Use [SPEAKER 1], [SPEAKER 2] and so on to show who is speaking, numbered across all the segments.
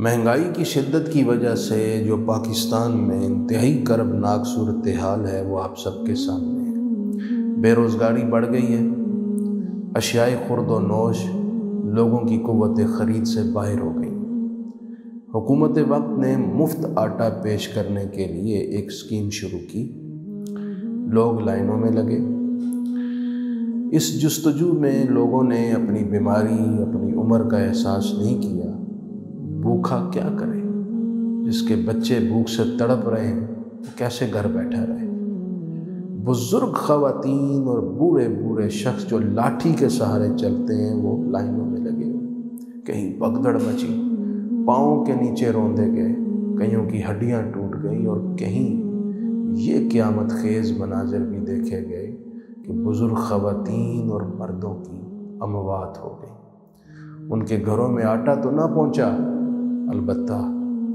[SPEAKER 1] महँगाई की शिद्दत की वजह से जो पाकिस्तान में इंतहाई करबनाक सूरत हाल है, वो आप सबके सामने है। बेरोज़गारी बढ़ गई है। अशियाए खुर्द व नोश लोगों की क़वत ख़रीद से बाहर हो गई। हुकूमत वक्त ने मुफ़्त आटा पेश करने के लिए एक स्कीम शुरू की। लोग लाइनों में लगे। इस जस्तजू में लोगों ने अपनी बीमारी, अपनी उम्र का एहसास नहीं किया। भूखा क्या करे? जिसके बच्चे भूख से तड़प रहे हैं तो कैसे घर बैठा रहे? बुज़ुर्ग ख़वातीन और बूढ़े बूढ़े शख्स जो लाठी के सहारे चलते हैं, वो लाइनों में लगे हुए कहीं पगदड़ मची, पाँव के नीचे रोंदे गए, कईयों की हड्डियाँ टूट गई और कहीं ये क़्यामत खेज़ मनाजर भी देखे गए कि बुज़ुर्ग ख़वातीन और मर्दों की अमवात हो गई। उनके घरों में आटा तो ना पहुँचा अलबत्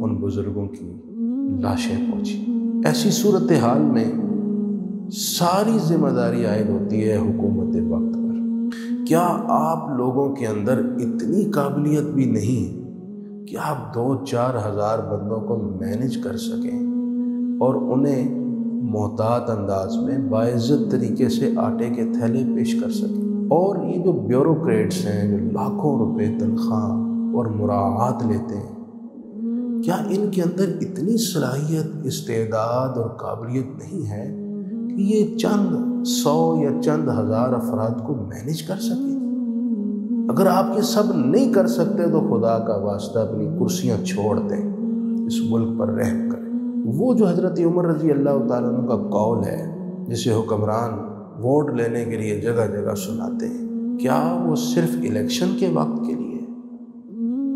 [SPEAKER 1] उन बुज़ुर्गों की लाशें पहुँची। ऐसी सूरत हाल में सारी ज़िम्मेदारी आयद होती है हुकूमत वक्त पर। क्या आप लोगों के अंदर इतनी काबिलियत भी नहीं कि आप दो चार हज़ार बंदों को मैनेज कर सकें और उन्हें मोहतात अंदाज में बाइज़्ज़त तरीके से आटे के थैले पेश कर सकें? और ये जो ब्यूरोक्रेट्स हैं, जो लाखों रुपए तनख्वाह और मुराहत लेते हैं क्या इनके अंदर इतनी सलाहियत इस्तेदाद और काबिलियत नहीं है कि ये चंद, सौ या चंद हज़ार अफराद को मैनेज कर सके? अगर आप ये सब नहीं कर सकते तो खुदा का वास्ता अपनी कुर्सियाँ छोड़ दें, इस मुल्क पर रहम करें। वो जो हज़रत उमर रज़ी अल्लाह तु का कौल है, जिसे हुक्मरान वोट लेने के लिए जगह जगह सुनाते हैं, क्या वो सिर्फ़ इलेक्शन के वक्त के लिए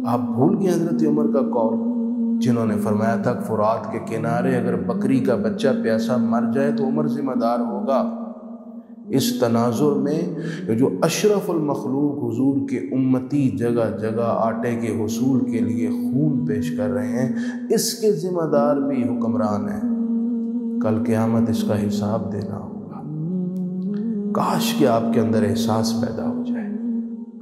[SPEAKER 1] आप भूल गए हज़रत उमर का कौल। जिन्होंने फरमाया था फुरात के किनारे अगर बकरी का बच्चा प्यासा मर जाए तो उम्र ज़िम्मेदार होगा। इस तनाजुर में जो अशरफुलमखलूक हुजूर के उम्मती जगह जगह आटे के हसूल के लिए खून पेश कर रहे हैं, इसके ज़िम्मेदार भी हुक्मरान हैं। कल क़यामत इसका हिसाब देना होगा। काश के आपके अंदर एहसास पैदा हो जाए।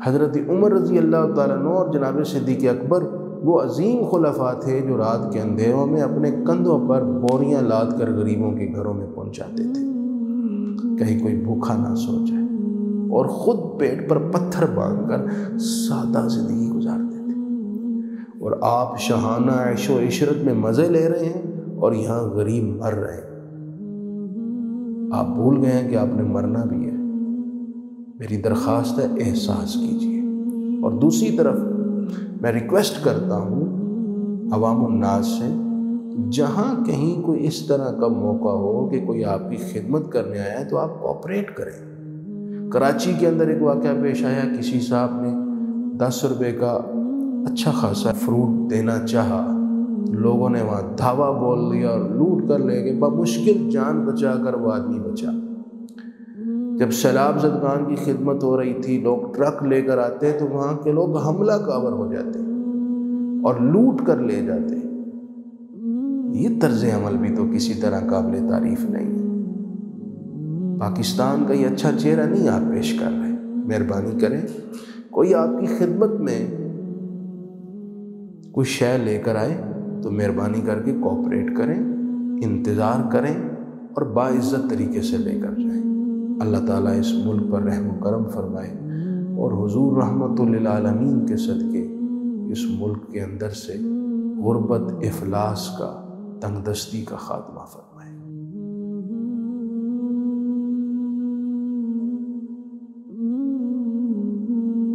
[SPEAKER 1] हज़रत उमर रज़ी अल्लाह तु और जनाब सिद्दीक अकबर वो अजीम खुलफा थे जो रात के अंधेरों में अपने कंधों पर बोरियाँ लाद कर गरीबों के घरों में पहुंचाते थे। कहीं कोई भूखा ना सो जाए और ख़ुद पेट पर पत्थर बांधकर सादा ज़िंदगी गुजारते थे। और आप शहाना ऐशो इशरत में मज़े ले रहे हैं और यहाँ गरीब मर रहे हैं। आप भूल गए हैं कि आपने मरना भी है। मेरी दरख्वास्त है, एहसास कीजिए। और दूसरी तरफ़ मैं रिक्वेस्ट करता हूँ अवामनास से, जहाँ कहीं कोई इस तरह का मौका हो कि कोई आपकी खिदमत करने आया है तो आप कोऑपरेट करें। कराची के अंदर एक वाक़ पेश आया, किसी साहब ने, दस रुपये का अच्छा खासा फ्रूट देना चाहा। लोगों ने वहाँ धावा बोल दिया और लूट कर ले गए। मुश्किल जान बचा कर वो आदमी बचा। जब सैलाब जदगान की खिदमत हो रही थी, लोग ट्रक लेकर आते तो वहाँ के लोग हमला कावर हो जाते और लूट कर ले जाते। ये तर्ज अमल भी तो किसी तरह काबिल तारीफ़ नहीं है। पाकिस्तान का ये अच्छा चेहरा नहीं आप पेश कर रहे। मेहरबानी करें। कोई आपकी खिदमत में कोई शय लेकर आए तो मेहरबानी करके कोऑपरेट करें, इंतज़ार करें और बाइज़्ज़त तरीके से लेकर जाएँ। अल्लाह ताला इस मुल्क पर रहम करम फरमाए और हुजूर रहमतुल्लामीन के सदक़े इस मुल्क के अंदर से गुरबत अफलास का तंगदस्ती का ख़ात्मा फरमा